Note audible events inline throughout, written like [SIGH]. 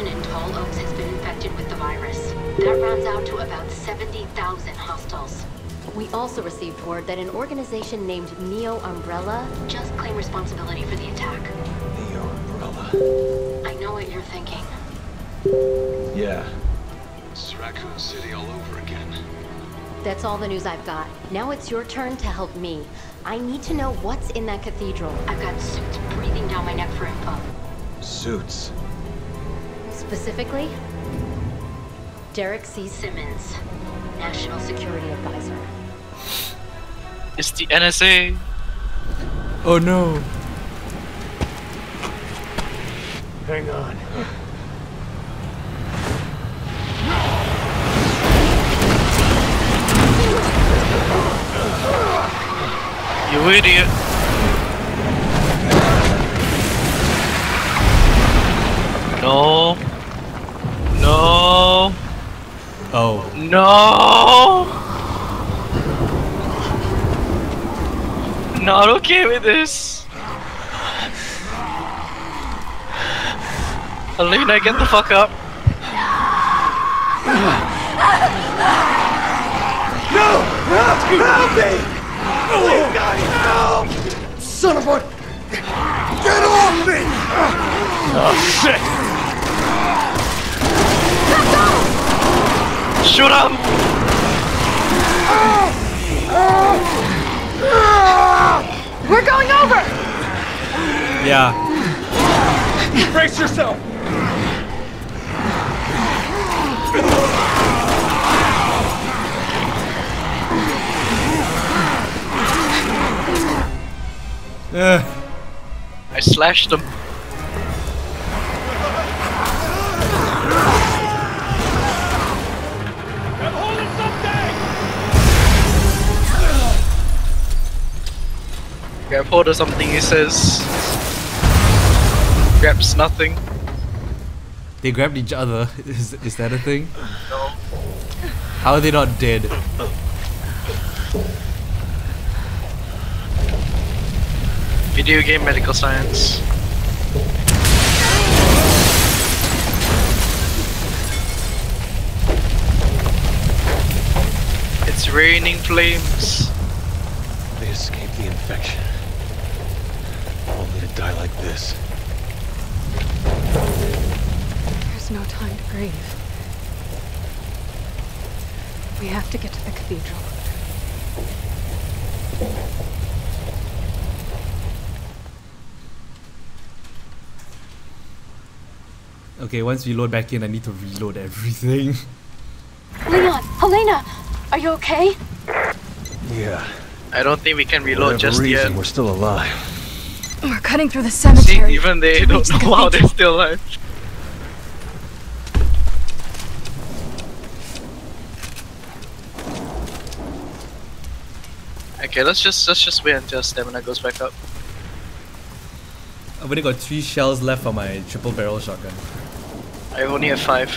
population in Tall Oaks has been infected with the virus. That rounds out to about 70,000 hostiles. We also received word that an organization named Neo Umbrella just claimed responsibility for the attack. Neo Umbrella. I know what you're thinking. Yeah. It's Raccoon City all over again. That's all the news I've got. Now it's your turn to help me. I need to know what's in that cathedral. I've got suits breathing down my neck for info. Suits. Specifically, Derek C. Simmons, National Security Advisor. It's the NSA. Oh no. Hang on. You idiot. No. No. Oh. No. Not okay with this. Elena, get the fuck up. No! Help me! Please, guys, help! Son of a... Get off me! Oh, shit! Shoot him! We're going over! Yeah. Brace yourself! Uh, I slashed him. Grab hold of something, he says. Grabs nothing. they grabbed each other. [LAUGHS] Is, is that a thing? No. How are they not dead? Video game medical science. It's raining flames. They escaped the infection. Only to die like this. There's no time to grieve. We have to get to the cathedral. Okay, once we load back in, I need to reload everything. Leon! Helena! Are you okay? Yeah. I don't think we can reload Whatever just reason, yet. we're still alive. We're cutting through the See, even they to don't know how they're still alive. Okay, let's just let's just wait until stamina goes back up. I've only got three shells left for my triple barrel shotgun. I only have five.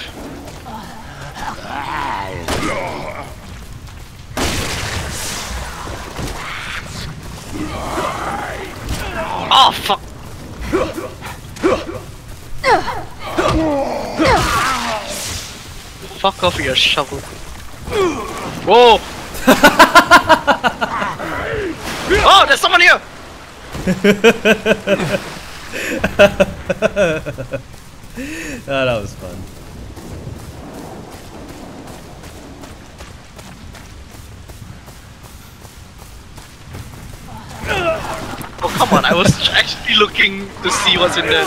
Oh fuck! Fuck off your shovel. Whoa! [LAUGHS] oh, there's someone here! Ah, [LAUGHS] that was fun. Oh come on, I was actually looking to see what's in there.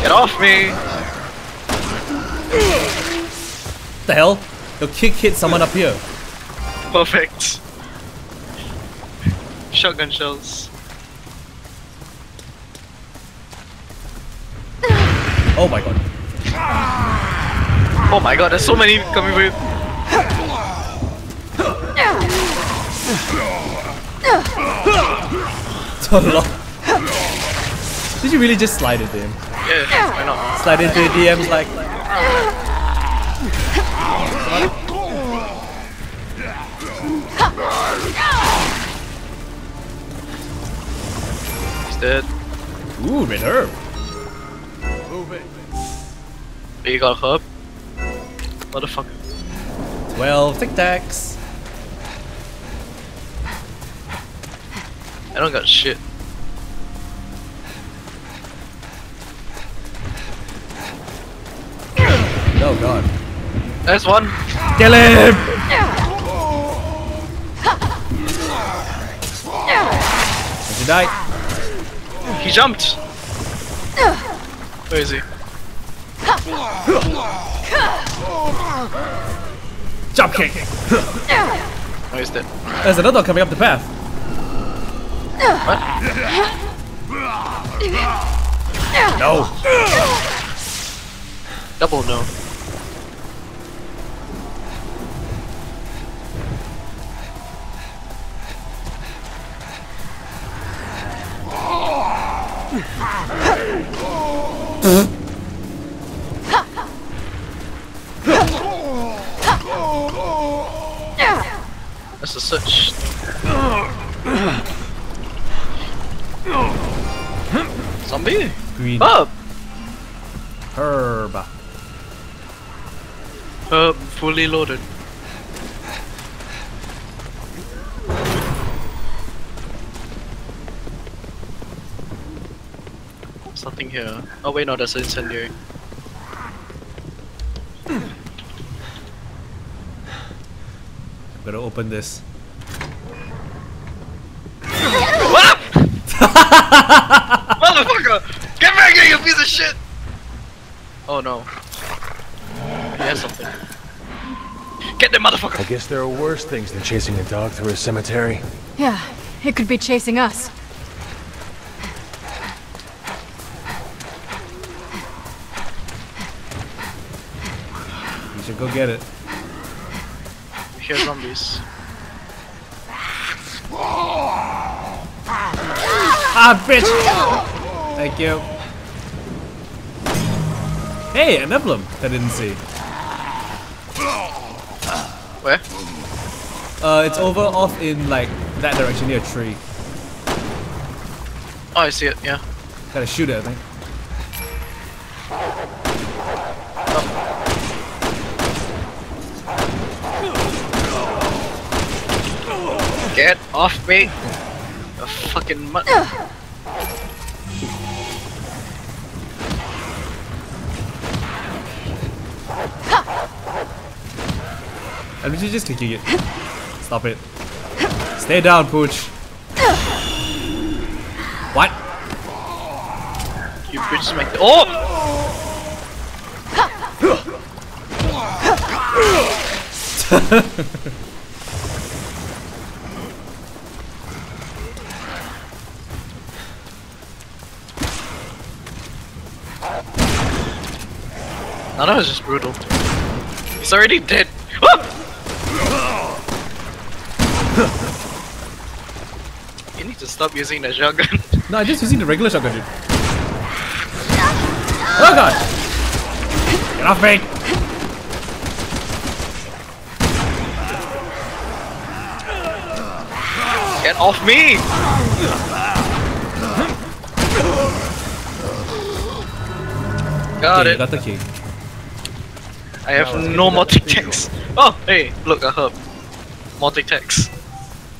Get off me! the hell? The kick hit someone up here. Perfect. Shotgun shells. Oh my god. Oh my god, there's so many coming with. [LAUGHS] Did you really just slide into him? Yeah, why not? Slide into the DMs like. He's dead. Ooh, red herb. Move it. You got a herb? Motherfucker. 12 tic tacs. I don't got shit. Oh god. There's one. Kill him! Does he die? He jumped. Where is he? Jump kick! Where is that? There's another one coming up the path. No. Double no. That's a such. Zombie? Green. Herb! Herb. Herb fully loaded. There's nothing here. Oh wait, no, that's an incendiary. I'm gonna open this. Motherfucker! Get back here, you piece of shit! Oh no. He has something. Get the motherfucker! I guess there are worse things than chasing a dog through a cemetery. Yeah, it could be chasing us. You should go get it. We hear zombies. Ah, bitch! Thank you. Hey, an emblem I didn't see. Where? Uh, it's over off in like that direction near a tree. Oh, I see it, yeah. Gotta shoot it, I think. Get off me! A fucking mut. I'm just kicking it. Stop it. Stay down, Pooch. What? You bitch smacked the- Oh! No, [LAUGHS] that was just brutal. He's already dead. Ah! Stop using the shotgun. [LAUGHS] No, I'm just using the regular shotgun, dude. Oh god! Get off me! Get off me! Got Okay, it. Got the key. I have no more tic tacs. Oh, hey, look, a herb. More tic tacs.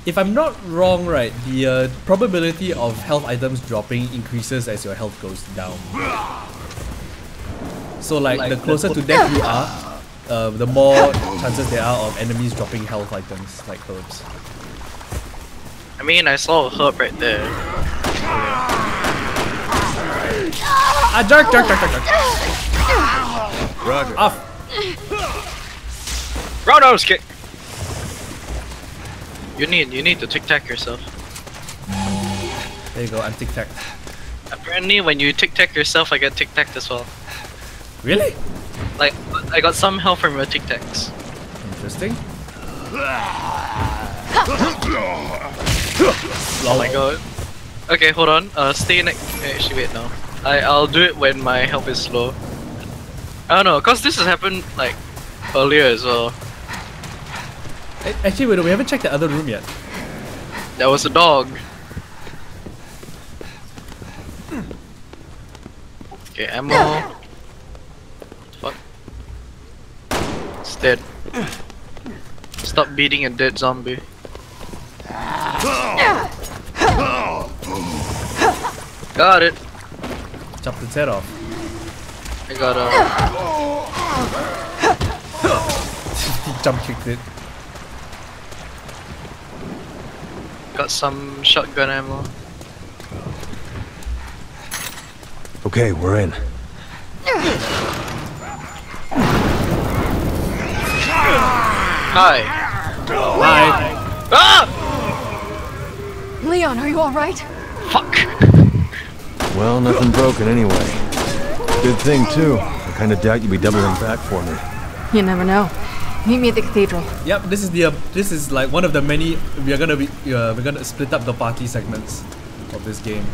If I'm not wrong, right, the uh, probability of health items dropping increases as your health goes down. So like, the closer to death you [LAUGHS] are, uh, the more chances there are of enemies dropping health items like herbs. I mean, I saw a herb right there. Ah, jerk, jerk, jerk, jerk, jerk. Roger. Off. Roundhouse kick! You need, you need to tic tac yourself. There you go, I'm tic tac. Apparently, when you tic tac yourself, I get tic tac as well. Really? Like, I got some health from your tic tacs. Interesting. Oh my god. Okay, hold on. Uh, stay next. Actually, wait, no. I I'll do it when my health is low. I don't know, cause this has happened like earlier as well. A- Actually, wait, we haven't checked the other room yet. That was a dog. Okay, ammo. Fuck. dead. Stop beating a dead zombie. Got it. Chop its head off. I got a. [LAUGHS] He jump kicked it. Got some shotgun ammo. Okay, we're in. Hi. Hi. Ah! Leon, are you alright? Fuck. Well, nothing broken anyway. Good thing, too. I kinda doubt you'd be doubling back for me. You never know. Meet me at the cathedral. Yep, this is the uh, this is like one of the many we are gonna be uh, we're gonna split up the party segments of this game.